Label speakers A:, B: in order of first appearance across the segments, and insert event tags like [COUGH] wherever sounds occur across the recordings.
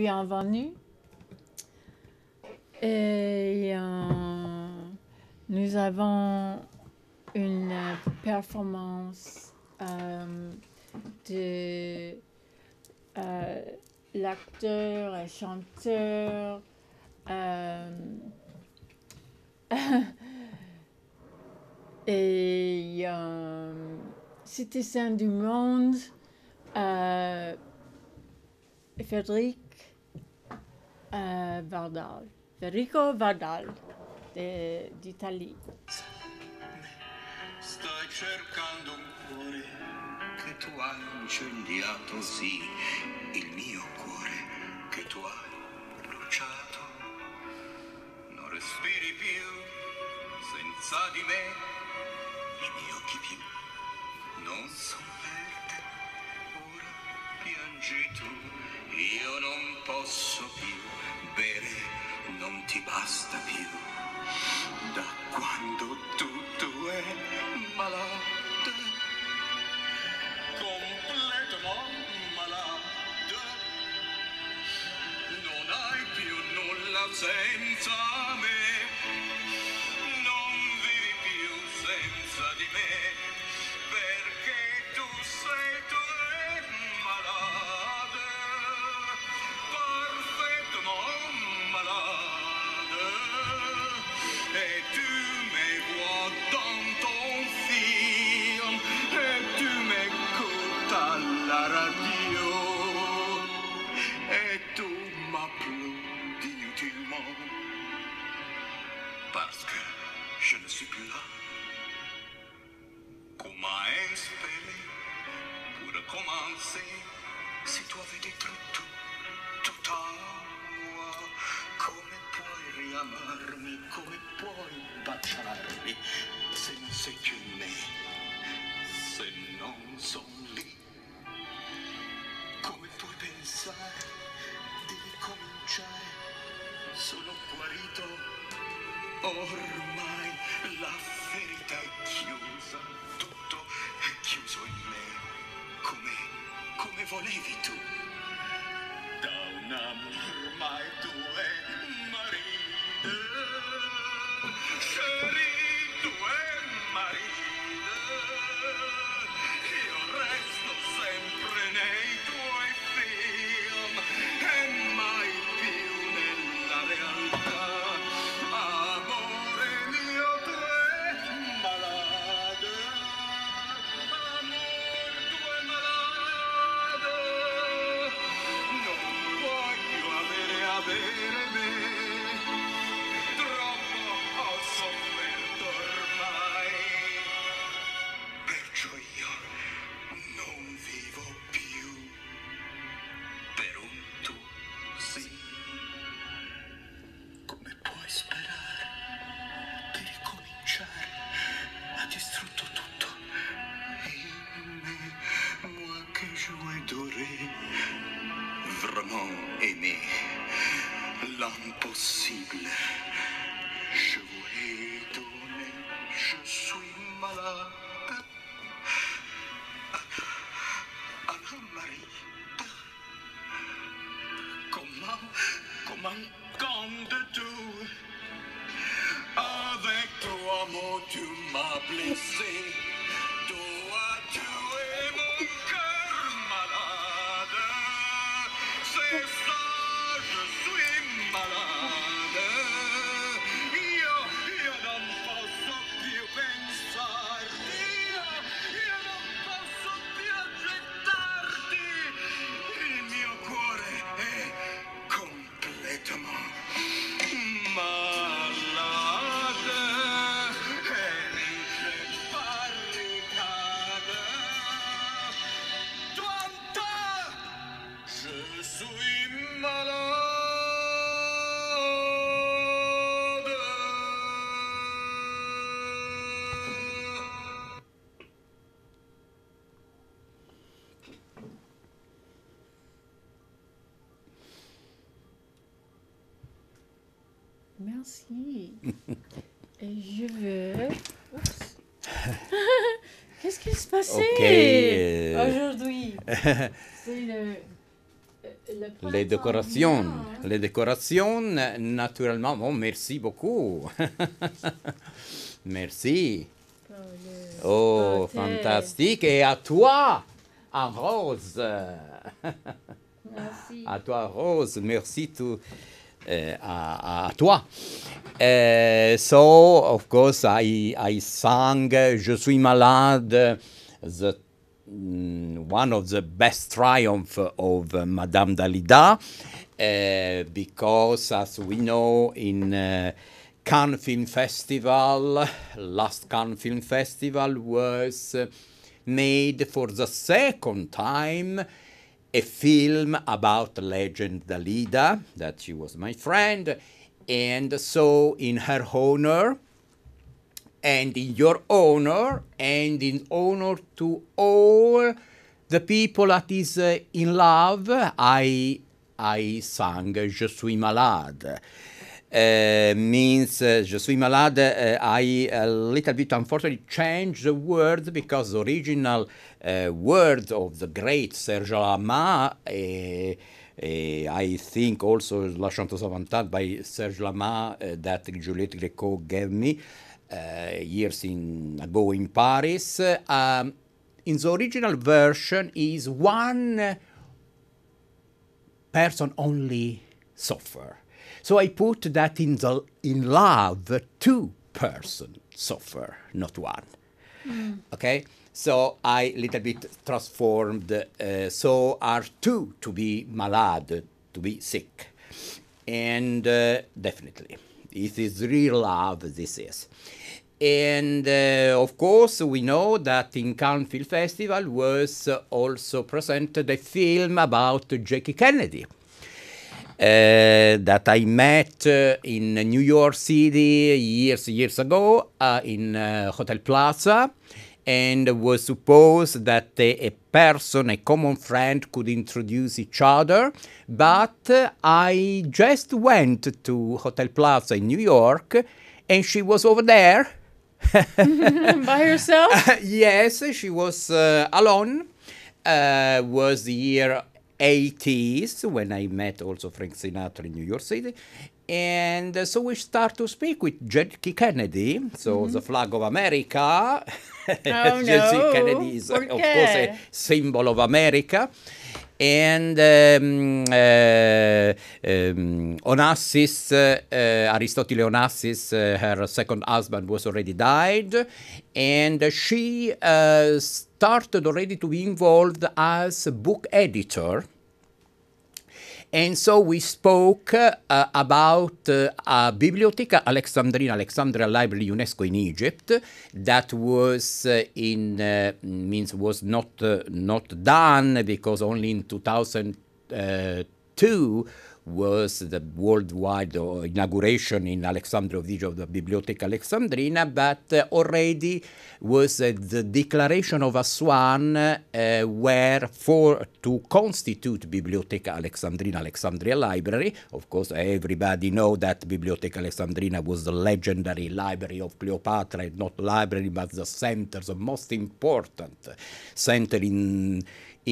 A: bienvenue. Et euh, nous avons une performance euh, de euh, l'acteur et chanteur euh, [LAUGHS] et citoyen du monde, euh, Frédéric euh, Vardal, Federico Vardal de- d'Italie.
B: Stai cercando un cuore che tu hai incendiato, sì, il mio cuore che tu hai bruciato. Non respiri più senza di me, i miei occhi più non sono per. Ora piangi tu, io non posso più bere, non ti basta più da quando tutto è malade, completamente malade. Non hai più nulla senza me, parce que je ne suis plus là. Comment espérer pour recommencer si tu avais détruit tout, tout en moi? Come puoi riamarmi, come puoi baciarmi se non sei più me, se non sono lì? Come puoi pensare di ricominciare? Sono guarito, ormai la ferita è chiusa, tutto è chiuso in me, come, come volevi tu. Da un anno ormai tu è marito, chérie, tu è marito. Io resto sempre nei
A: Qu'est-ce qui se passait
C: Ok, euh.
A: aujourd'hui [LAUGHS] C'est le. le
B: Les décorations. Les décorations, naturellement. Oh, merci beaucoup. [LAUGHS] merci.
A: Oh,
B: Oh, fantastique. Et à toi, en rose. [LAUGHS]
A: Merci.
B: À toi, Rose. Merci to, uh, à, à toi. Uh, so, of course, I, I sang Je suis malade, the, mm, one of the best triumph of uh, Madame Dalida, uh, because, as we know, in uh, Cannes Film Festival, last Cannes Film Festival was uh, made for the second time a film about legend Dalida, that she was my friend. And so, in her honor, and in your honor, and in honor to all the people that is uh, in love, I, I sang Je suis malade. Uh, means uh, Je suis malade. Uh, I a little bit unfortunately changed the word because the original uh, word of the great Serge Lama, uh, uh, I think also La Chanteuse a vingt ans by Serge Lama uh, that Juliette Greco gave me years in, ago in Paris. Um, in the original version is one person only suffer. So I put that in the in love two person suffer, not one. Okay, so I little bit transformed. Uh, so are two to be malade, to be sick, and uh, definitely it is real love. This is. And uh, of course, we know that in Cannes Film Festival was uh, also presented a film about Jackie Kennedy. Uh, that I met uh, in New York City years years ago uh, in uh, Hotel Plaza, and was supposed that a, a person, a common friend, could introduce each other. But uh, I just went to Hotel Plaza in New York, and she was over there. [LAUGHS]
A: By herself? [LAUGHS]
B: yes, she was uh, alone. Uh, was the year 80s when I met also Frank Sinatra in New York City. And uh, so we start to speak with Jackie Kennedy, so the flag of America. [LAUGHS] Jackie
A: no.
B: Kennedy is,
A: ¿Por
B: of course, a symbol of America. And um, uh, um, Onassis, uh, Aristotle Onassis, uh, her second husband was already died, and she started already to be involved as book editor. And so we spoke uh, about uh, Biblioteca Alexandrina, Alexandria Library UNESCO in Egypt, that was uh, in uh, means was not uh, not done because only in 2002 was the worldwide uh, inauguration in Alexandria of Egypt of the Biblioteca Alexandrina, but uh, already was uh, the declaration of Aswan where for to constitute Biblioteca Alexandrina Alexandria Library. Of course, everybody know that Biblioteca Alexandrina was the legendary library of Cleopatra, not library, but the center, the most important center in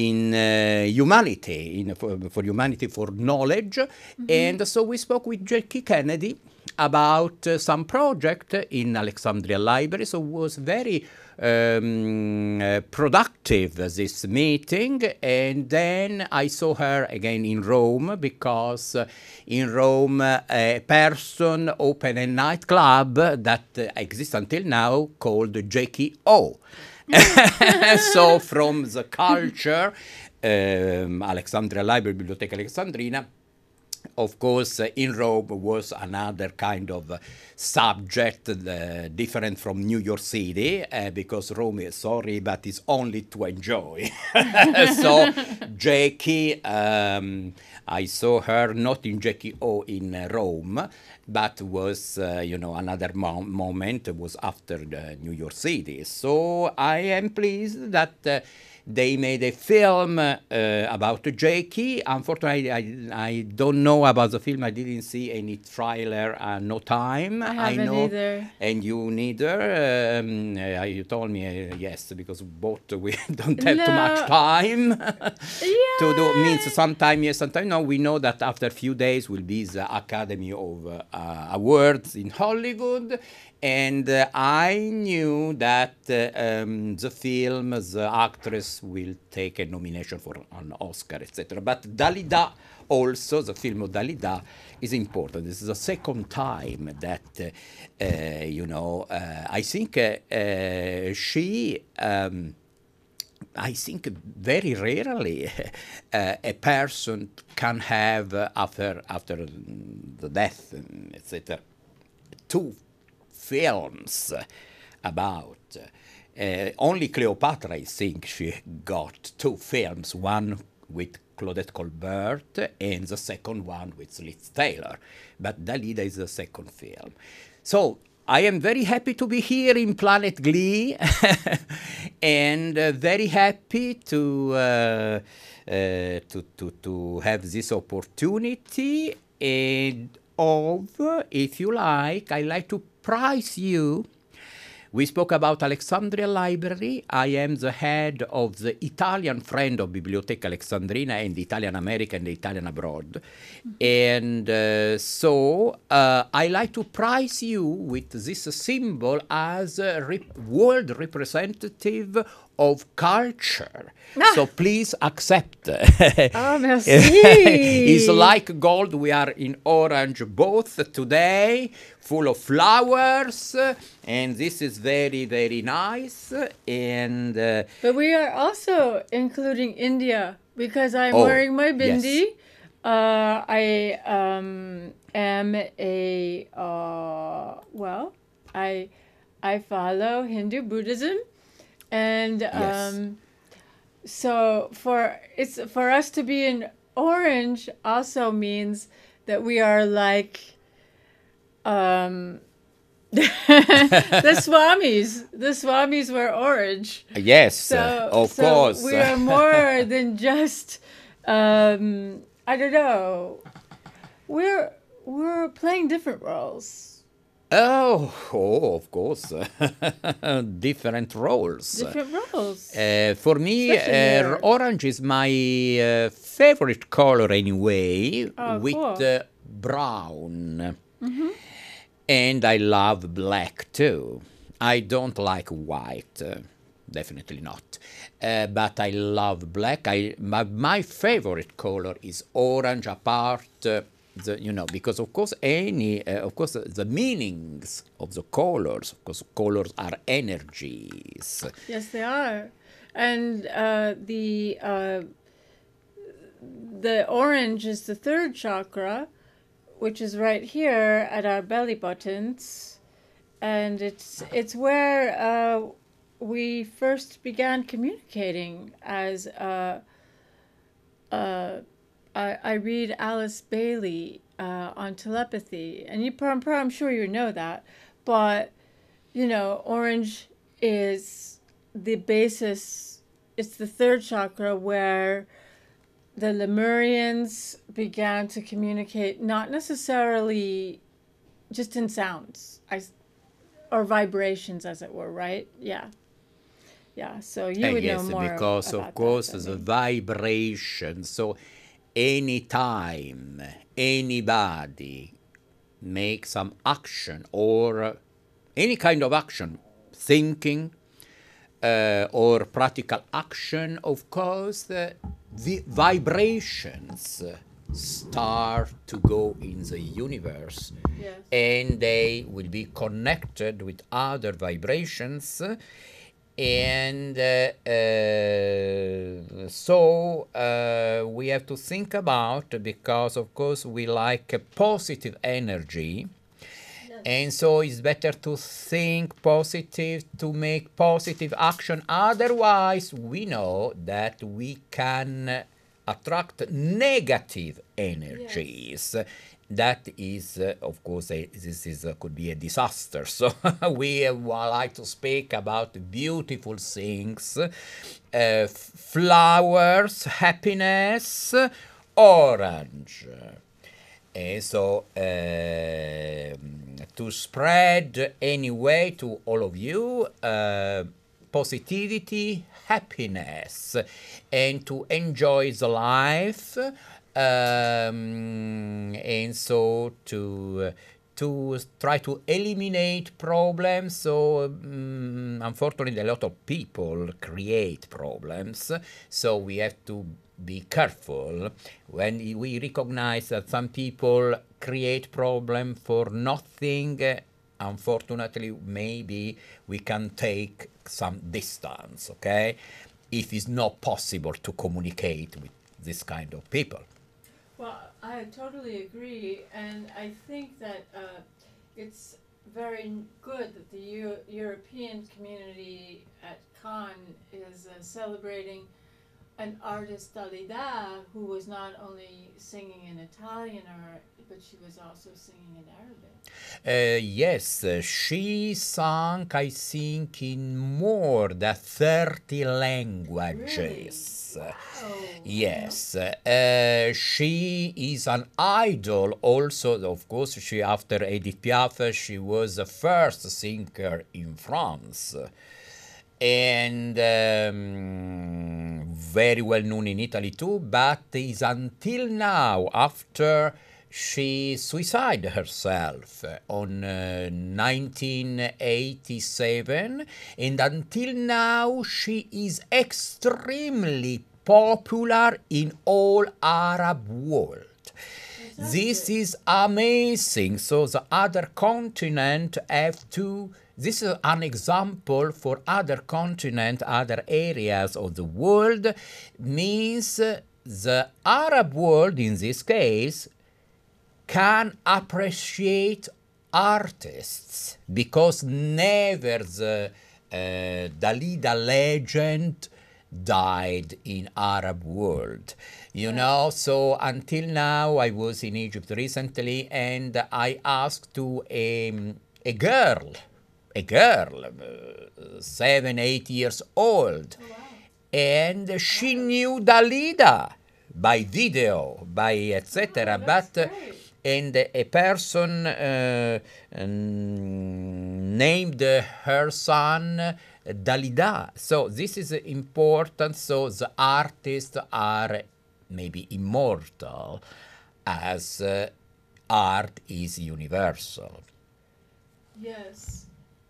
B: in uh, humanity, in, for, for humanity, for knowledge. And so we spoke with Jackie Kennedy about uh, some project in Alexandria Library. So it was very um, uh, productive this meeting. And then I saw her again in Rome because in Rome a person opened a nightclub that exists until now called Jackie O. so from the culture, um, Alexandria Library, Biblioteca Alexandrina, of course, uh, in Rome was another kind of uh, subject uh, different from New York City because Rome, is sorry, but is only to enjoy. [LAUGHS] so, Jackie, um, I saw her not in Jackie O in Rome, but was, you know, another mo- moment was after New York City. So, I am pleased that. They made a film uh, about Jackie. Unfortunately, I, I don't know about the film. I didn't see any trailer. Uh, no time.
A: I haven't
B: know,
A: either.
B: and you neither. Um, uh, you told me uh, yes because both [LAUGHS] we don't have too much
A: No.
B: time [LAUGHS] to do. Means sometime yes, sometime no. We know that after a few days will be the Academy of Awards in Hollywood, and uh, I knew that uh, um, the film, the actress will take a nomination for an Oscar, etc. But Dalida also, the film of Dalida is important. This is the second time that, uh, you know, uh, I think uh, uh, she. Um, I think very rarely [LAUGHS] uh, a person can have uh, after after the death, etc. Two films about. Uh, only Cleopatra, I think, she got two films. One with Claudette Colbert and the second one with Liz Taylor. But Dalida is the second film. So I am very happy to be here in Planet Glee [LAUGHS] and uh, very happy to, uh, uh, to, to, to have this opportunity. And of, if you like, I like to prize you we spoke about Alexandria Library. I am the head of the Italian friend of Biblioteca Alexandrina and Italian America and Italian abroad. And uh, so uh, I like to prize you with this symbol as a rep- world representative of culture. So please accept.
A: Ah, [LAUGHS] merci.
B: it's like gold. We are in orange both today, full of flowers, and this is very, very nice. And uh,
A: But we are also including India because I'm
B: Oh,
A: wearing my
B: yes.
A: bindi. Uh, I um, am a uh, well, I I follow Hindu Buddhism, and
B: Yes.
A: um, so for it's for us to be in orange also means that we are like um [LAUGHS] the [LAUGHS] swamis the swamis were orange
B: yes,
A: so
B: of
A: so
B: course.
A: we are more [LAUGHS] than just um i don't know we're we're playing different roles
B: oh, oh, of course. [LAUGHS] Different roles.
A: different roles
B: Uh, for me, uh, orange is my uh, favorite color anyway,
A: Oh,
B: with
A: cool.
B: uh, brown. And I love black too. I don't like white, uh, definitely not. Uh, but I love black. I my, my favorite color is orange. Apart, the you know because of course any uh, of course the meanings of the colors. Of course, colors are energies.
A: yes they are and uh the uh the orange is the third chakra which is right here at our belly buttons and it's it's where uh, we first began communicating as uh, I, I read Alice Bailey uh, on telepathy, and you, I'm, I'm sure you know that, but you know, orange is the basis. It's the third chakra where the Lemurians began to communicate, not necessarily just in sounds, I, or vibrations, as it were, right? Yeah, yeah. So you would
B: yes,
A: know more
B: because of course
A: that
B: the vibration. So anytime anybody make some action or any kind of action, thinking uh, or practical action, of course, uh, the vibrations start to go in the universe
A: Yes.
B: and they will be connected with other vibrations and uh, uh, so uh, we have to think about because of course we like a positive energy. And so it's better to think positive to make positive action. Otherwise we know that we can attract negative energies that is uh, of course a, this is uh, could be a disaster [LAUGHS] so we uh, like to speak about beautiful things uh, flowers, happiness, orange. And so uh, to spread anyway to all of you uh, positivity, happiness, and to enjoy the life. Um, and so to to try to eliminate problems. So, um, unfortunately, a lot of people create problems. So, we have to be careful when we recognize that some people create problem for nothing. Unfortunately, maybe we can take some distance, okay? If it's not possible to communicate with this kind of people.
A: Well, I totally agree, and I think that uh, it's very good that the Eu- European community at Cannes is uh, celebrating an artist Dalida who was not only singing in Italian or but she was also singing in Arabic.
B: Uh, yes, uh, she sang, I think, in more than 30 languages. Really?
A: Oh,
B: Yes, uh, she is an idol also. Of course, she after Edith Piaf, she was the first singer in France, and um, very well known in Italy too. But is until now after she suicided herself on uh, 1987 and until now she is extremely popular in all arab world this is amazing so the other continent have to this is an example for other continent other areas of the world means uh, the arab world in this case can appreciate artists because never the uh, Dalida legend died in Arab world. You know, so until now I was in Egypt recently and I asked to a, a girl, a girl, uh, seven, eight years old, and she knew Dalida by video, by etc.
A: Oh,
B: but uh, and a person uh, named her son Dalida. So this is important. So the artists are maybe immortal, as uh, art is universal.
A: Yes,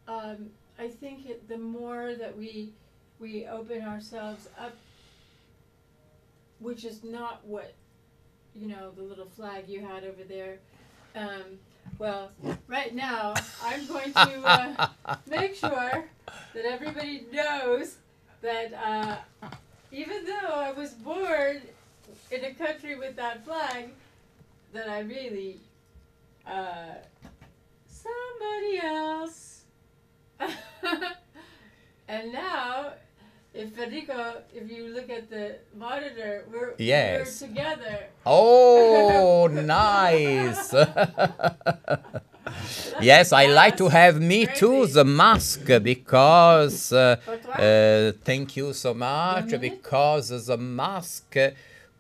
A: um, I think it, the more that we we open ourselves up, which is not what you know the little flag you had over there. Um, well, right now I'm going to uh, [LAUGHS] make sure that everybody knows that uh, even though I was born in a country with that flag, that I really uh, somebody else. [LAUGHS] and now, if Federico, if you look at the monitor, we're,
B: Yes.
A: we're together.
B: Oh, [LAUGHS] nice. [LAUGHS] yes, I like to have me too the mask because uh, uh, thank you so much
A: Mhm.
B: because the mask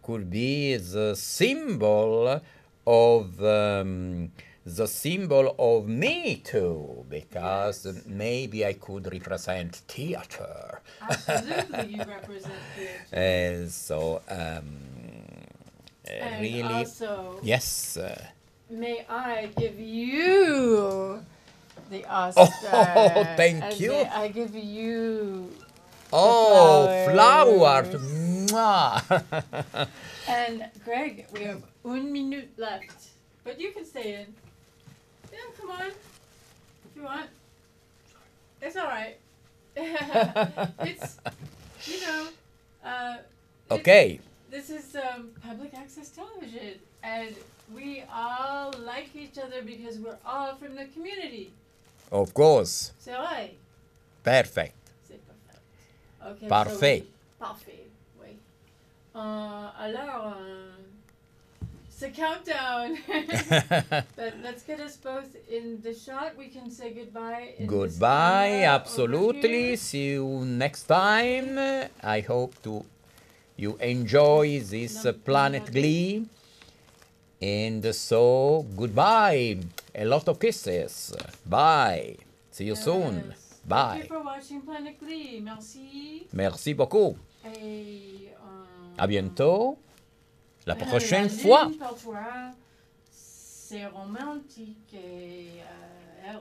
B: could be the symbol of um, the symbol of me too because
A: Yes.
B: maybe I could represent theater.
A: Absolutely, you [LAUGHS] represent theater.
B: Uh, so um, uh,
A: and
B: really,
A: also,
B: yes. Uh,
A: may I give you the [LAUGHS] Oscar?
B: Oh, thank you.
A: may I give you
B: Oh,
A: flowers.
B: flowers. [LAUGHS]
A: And Greg, we have one minute left, but you can stay in. Yeah, come on, if you want. It's all right. [LAUGHS] it's, you know, uh,
B: okay.
A: this is um, public access television, and we all like each other because we're all from the community.
B: Of course.
A: C'est vrai.
B: Perfect.
A: C'est parfait. Okay, so
B: Parfait.
A: oui. Euh, alors, euh, it's a countdown. [LAUGHS] but let's get us both in the shot. We can say goodbye. in
B: Goodbye, absolutely. See you next time. I hope to you enjoy this uh, Planet Glee. And so, goodbye. A lot of kisses. Bye. See you soon. Bye.
A: Thank you for watching Planet Glee. Merci.
B: Merci beaucoup.
A: Et euh,
B: À bientôt. La prochaine
A: la
B: fois.
A: c'est romantique et euh.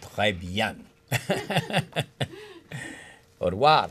B: Très bien. [LAUGHS] Au revoir.